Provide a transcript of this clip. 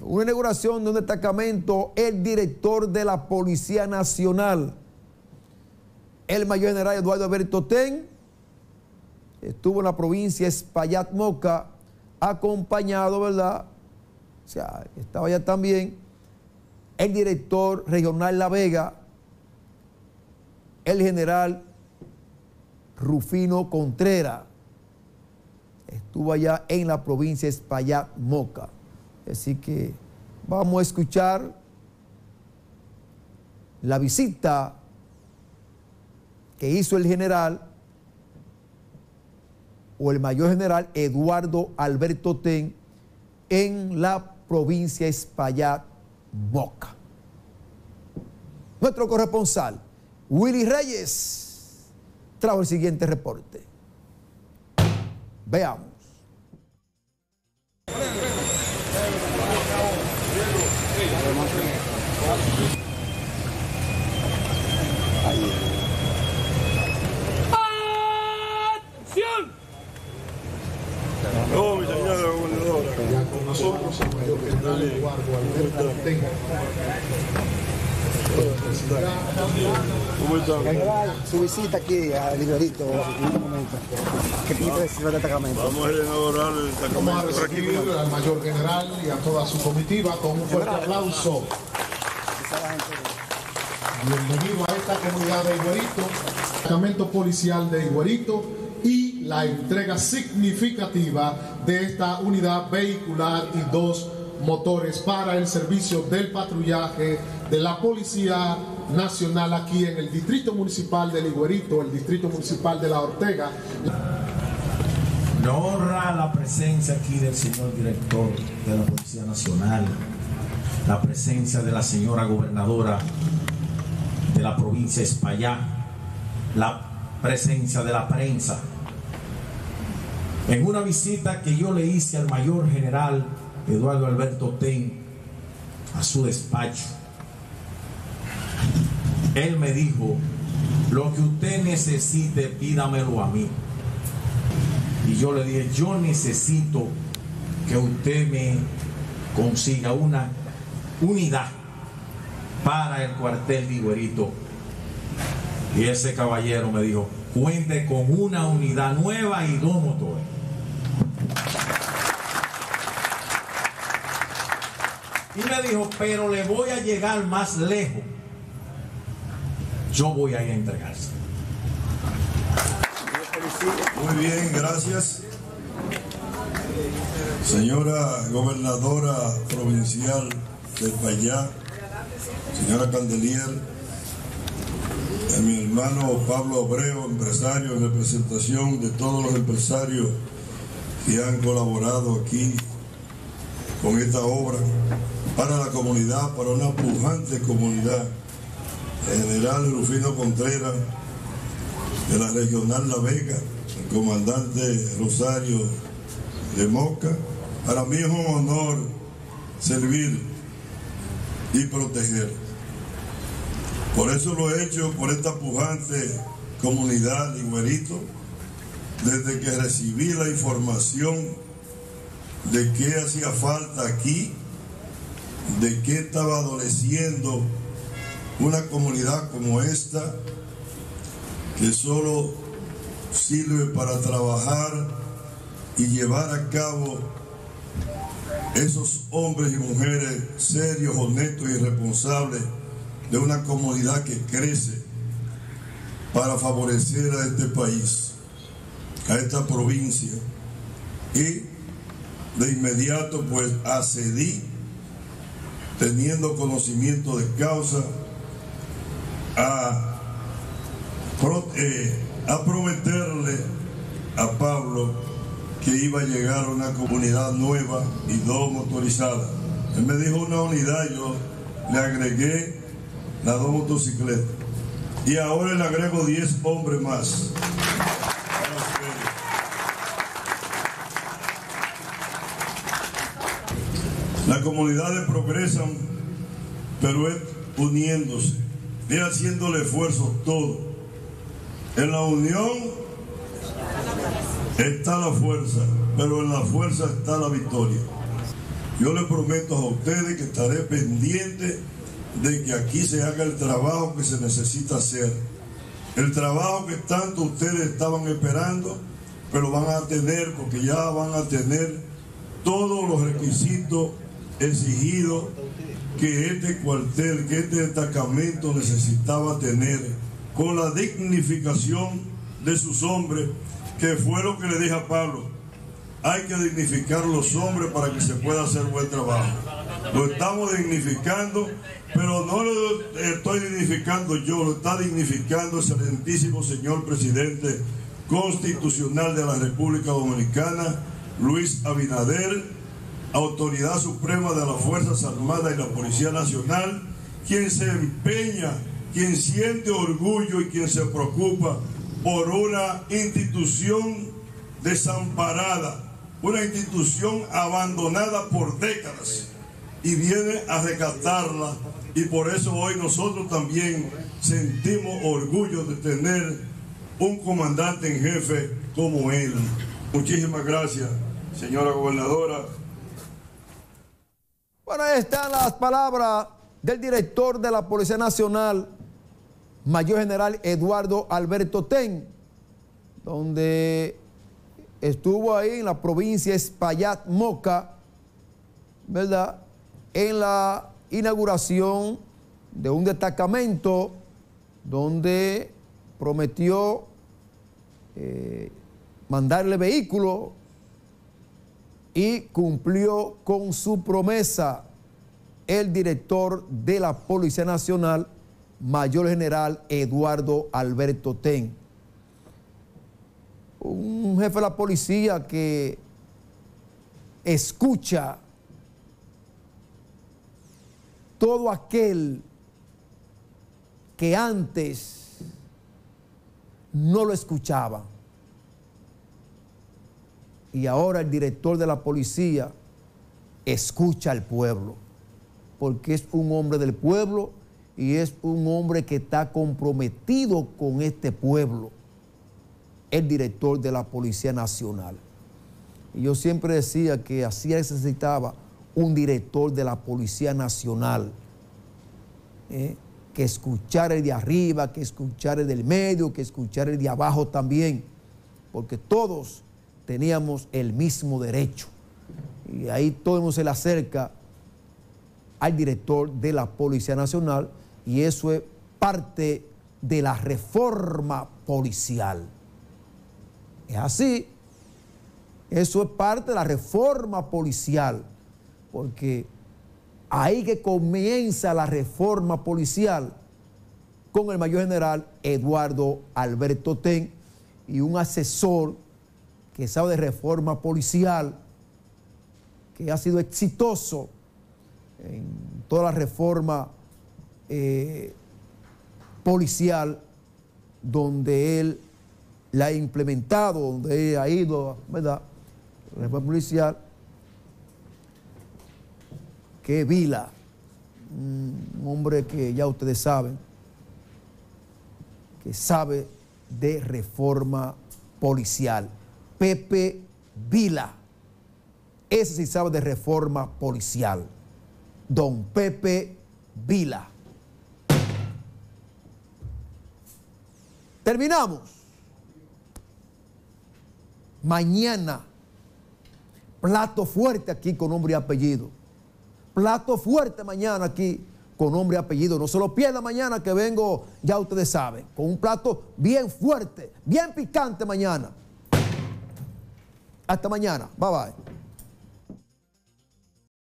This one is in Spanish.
Una inauguración de un destacamento, el director de la Policía Nacional, el mayor general Eduardo Alberto Ten, estuvo en la provincia Espaillat Moca, acompañado, ¿verdad? O sea, estaba allá también el director regional La Vega, el general Rufino Contreras. Estuvo allá en la provincia Espaillat Moca. Así que vamos a escuchar la visita que hizo el general o el mayor general Eduardo Alberto Ten en la provincia Espaillat Moca. Nuestro corresponsal, Willy Reyes, trajo el siguiente reporte. Veamos. ¡Acción! No, mi señora gobernadora. Con nosotros el mayor general Eduardo Alberto Ortega. ¿Cómo están? General, su visita aquí al Librito en este momento. ¿Qué pide decir del destacamento? Vamos a inaugurar el Vamos a destacamento recibir al mayor general y a toda su comitiva con un fuerte aplauso. Bienvenido a esta comunidad de Iguerito, destacamento policial de Iguerito y la entrega significativa de esta unidad vehicular y dos motores para el servicio del patrullaje de la Policía Nacional aquí en el Distrito Municipal del Iguerito, el Distrito Municipal de La Ortega. Me honra la presencia aquí del señor director de la Policía Nacional, la presencia de la señora gobernadora de la provincia de Espaillá, la presencia de la prensa. En una visita que yo le hice al mayor general Eduardo Alberto Ten a su despacho, él me dijo, lo que usted necesite, pídamelo a mí. Y yo le dije, yo necesito que usted me consiga una unidad para el cuartel de Iguerito. Y ese caballero me dijo, cuente con una unidad nueva y dos motores. Y me dijo, pero le voy a llegar más lejos. Yo voy a ir a entregarse. Muy bien, gracias. Señora gobernadora provincial del Payá, señora Candelier, a mi hermano Pablo Abreu, empresario en representación de todos los empresarios que han colaborado aquí con esta obra para la comunidad, para una pujante comunidad. El general Rufino Contreras, de la regional La Vega, el comandante Rosario de Moca. Para mí es un honor servir y proteger. Por eso lo he hecho por esta pujante comunidad de Iguerito, desde que recibí la información de qué hacía falta aquí, de qué estaba adoleciendo una comunidad como esta, que solo sirve para trabajar y llevar a cabo esos hombres y mujeres serios, honestos y responsables de una comunidad que crece para favorecer a este país, a esta provincia. Y de inmediato pues accedí, teniendo conocimiento de causa, eh, a prometerle a Pablo que iba a llegar una comunidad nueva y dos motorizadas. Él me dijo una unidad, yo le agregué las dos motocicletas. Y ahora le agrego 10 hombres más. Para ustedes. Las comunidades progresan, pero es uniéndose, es haciendo el esfuerzo todo. En la unión está la fuerza. pero en la fuerza está la victoria. Yo le prometo a ustedes que estaré pendiente de que aquí se haga el trabajo que se necesita hacer. El trabajo que tanto ustedes estaban esperando, pero van a tener, porque ya van a tener todos los requisitos exigidos que este cuartel, que este destacamento necesitaba tener, con la dignificación de sus hombres, que fue lo que le dije a Pablo. Hay que dignificar los hombres para que se pueda hacer buen trabajo. Lo estamos dignificando, pero no lo estoy dignificando yo, lo está dignificando el excelentísimo señor presidente constitucional de la República Dominicana, Luis Abinader, autoridad suprema de las Fuerzas Armadas y la Policía Nacional, quien se empeña, quien siente orgullo y quien se preocupa por una institución desamparada, una institución abandonada por décadas y viene a rescatarla y por eso hoy nosotros también sentimos orgullo de tener un comandante en jefe como él. Muchísimas gracias, señora gobernadora. Bueno, ahí están las palabras del director de la Policía Nacional, Mayor General Eduardo Alberto Ten, donde estuvo ahí en la provincia Espaillat Moca, ¿verdad? En la inauguración de un destacamento donde prometió eh, mandarle vehículo y cumplió con su promesa el director de la Policía Nacional, Mayor General Eduardo Alberto Ten. Un jefe de la policía que escucha todo aquel que antes no lo escuchaba. Y ahora el director de la policía escucha al pueblo, porque es un hombre del pueblo y es un hombre que está comprometido con este pueblo, el director de la Policía Nacional. Y yo siempre decía que así necesitaba un director de la Policía Nacional, ¿eh? que escuchara el de arriba, que escuchara el del medio, que escuchara el de abajo también, porque todos teníamos el mismo derecho. Y ahí todo el mundo se le acerca al director de la Policía Nacional y eso es parte de la reforma policial. Es así, eso es parte de la reforma policial porque ahí que comienza la reforma policial con el mayor general Eduardo Alberto Ten y un asesor que sabe de reforma policial, que ha sido exitoso en toda la reforma eh, policial donde él la ha implementado, donde ha ido, ¿verdad? Reforma policial que Vila, un hombre que ya ustedes saben, que sabe de reforma policial. Pepe Vila, ese sí sabe de reforma policial. Don Pepe Vila. Terminamos. Mañana, plato fuerte aquí con nombre y apellido plato fuerte mañana aquí con nombre y apellido. No se lo pierda mañana que vengo, ya ustedes saben, con un plato bien fuerte, bien picante mañana. Hasta mañana. Bye bye.